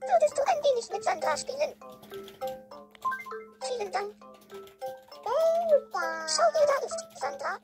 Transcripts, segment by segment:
Würdest du ein wenig mit Sandra spielen? Vielen Dank. Schau dir, da ist Sandra,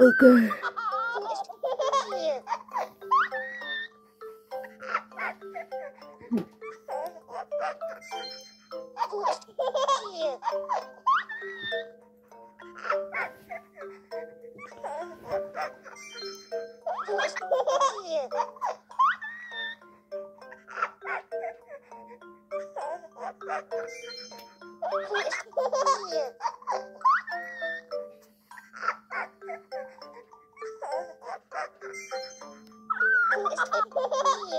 Okay. Ist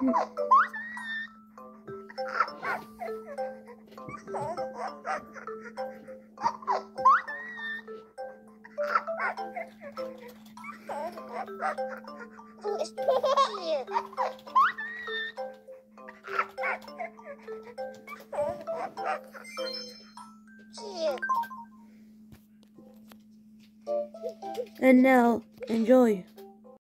hier? Hier. And now, enjoy.